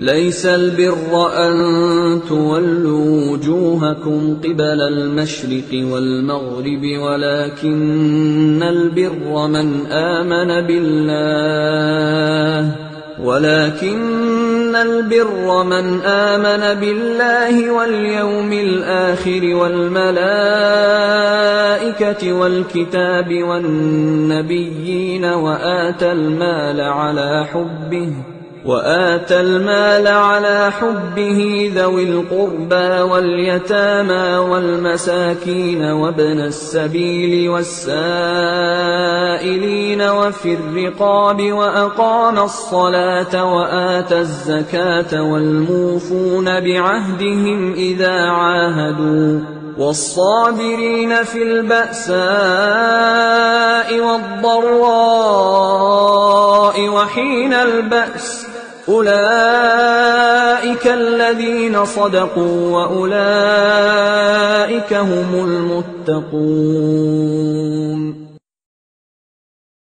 ليس البر أن تولوا وجوهكم قبل المشرق والمغرب ولكن البر من آمن بالله ولكن البر من آمن بالله واليوم الآخر والملائكة والكتاب والنبيين وآتى المال على حبه. وآتى المال على حبه ذوي القربى واليتامى والمساكين وابن السبيل والسائلين وفي الرقاب وأقام الصلاة وآتى الزكاة والموفون بعهدهم إذا عاهدوا والصابرين في البأساء والضراء وحين البأس أولئك الذين صدقوا وأولئك هم المتقون.